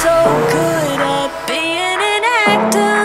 so good at being an actor,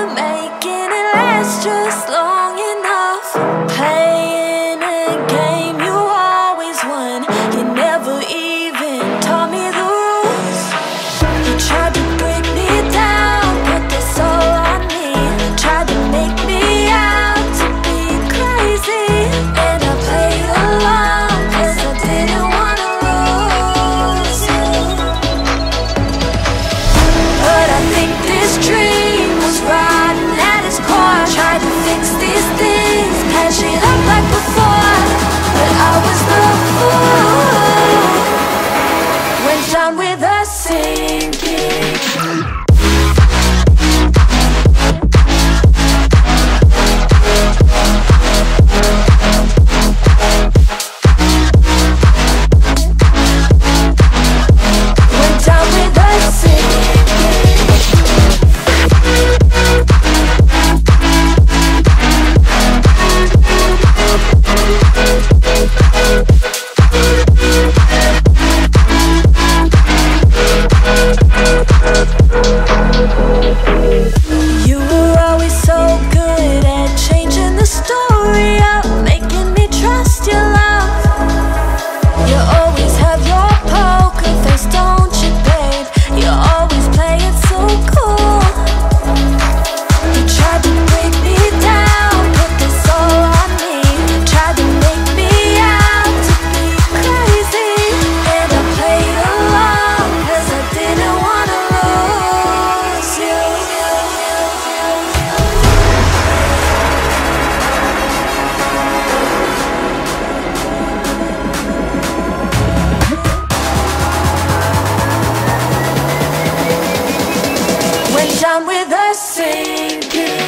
We're done with a sinking